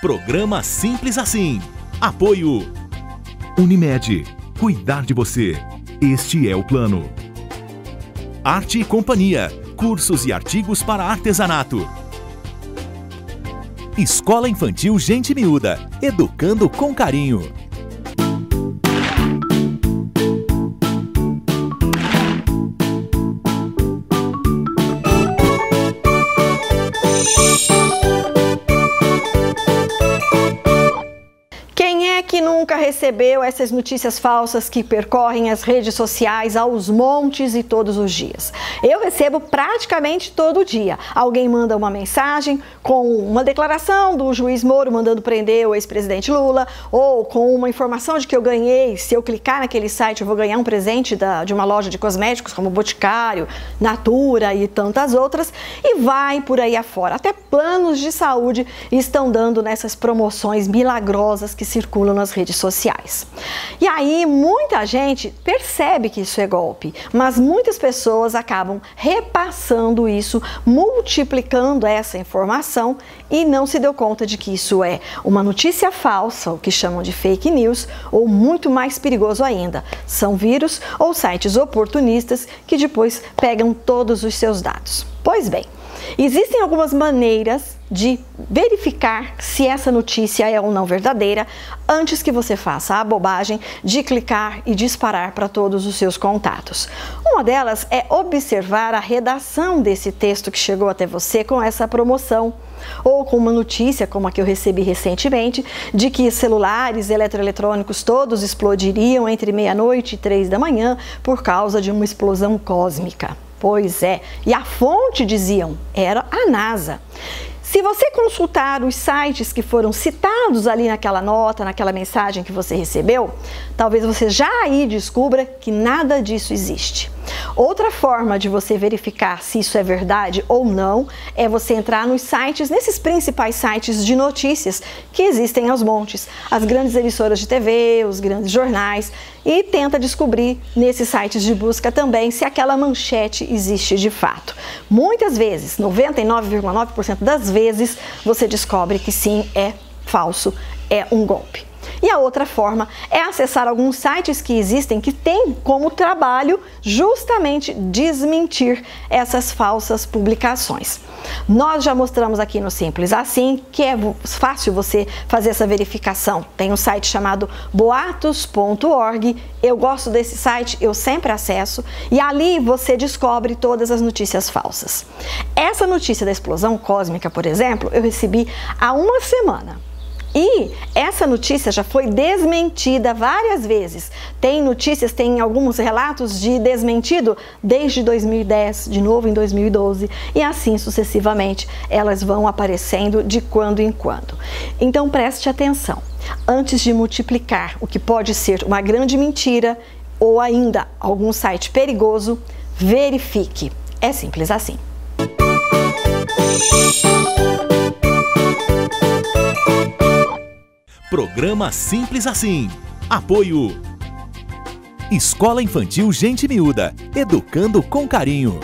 Programa Simples Assim. Apoio. Unimed. Cuidar de você. Este é o plano. Arte e Companhia. Cursos e artigos para artesanato. Escola Infantil Gente Miúda. Educando com carinho. Recebeu essas notícias falsas que percorrem as redes sociais aos montes e todos os dias? Eu recebo praticamente todo dia. Alguém manda uma mensagem com uma declaração do juiz Moro mandando prender o ex-presidente Lula, ou com uma informação de que eu ganhei, se eu clicar naquele site, eu vou ganhar um presente da, de uma loja de cosméticos, como Boticário, Natura e tantas outras, e vai por aí afora. Até planos de saúde estão dando nessas promoções milagrosas que circulam nas redes sociais. E aí muita gente percebe que isso é golpe, mas muitas pessoas acabam repassando isso, multiplicando essa informação e não se deu conta de que isso é uma notícia falsa, o que chamam de fake news, ou muito mais perigoso ainda, são vírus ou sites oportunistas que depois pegam todos os seus dados. Pois bem, Existem algumas maneiras de verificar se essa notícia é ou não verdadeira antes que você faça a bobagem de clicar e disparar para todos os seus contatos. Uma delas é observar a redação desse texto que chegou até você com essa promoção ou com uma notícia como a que eu recebi recentemente de que celulares eletroeletrônicos todos explodiriam entre meia-noite e três da manhã por causa de uma explosão cósmica. Pois é, e a fonte diziam era a NASA. Se você consultar os sites que foram citados ali naquela nota, naquela mensagem que você recebeu, talvez você já aí descubra que nada disso existe. Outra forma de você verificar se isso é verdade ou não é você entrar nos sites, nesses principais sites de notícias que existem aos montes, as grandes emissoras de TV, os grandes jornais, e tenta descobrir nesses sites de busca também se aquela manchete existe de fato. Muitas vezes, 99,9% das vezes, você descobre que sim, é falso, é um golpe. E a outra forma é acessar alguns sites que existem que têm como trabalho justamente desmentir essas falsas publicações. Nós já mostramos aqui no Simples Assim que é fácil você fazer essa verificação. Tem um site chamado boatos.org. Eu gosto desse site, eu sempre acesso e ali você descobre todas as notícias falsas. Essa notícia da explosão cósmica, por exemplo, eu recebi há uma semana. E essa notícia já foi desmentida várias vezes. Tem notícias, tem alguns relatos de desmentido desde 2010, de novo em 2012, e assim sucessivamente elas vão aparecendo de quando em quando. Então preste atenção. Antes de multiplicar o que pode ser uma grande mentira ou ainda algum site perigoso, verifique. É simples assim. Programa Simples Assim. Apoio. Escola Infantil Gente Miúda. Educando com carinho.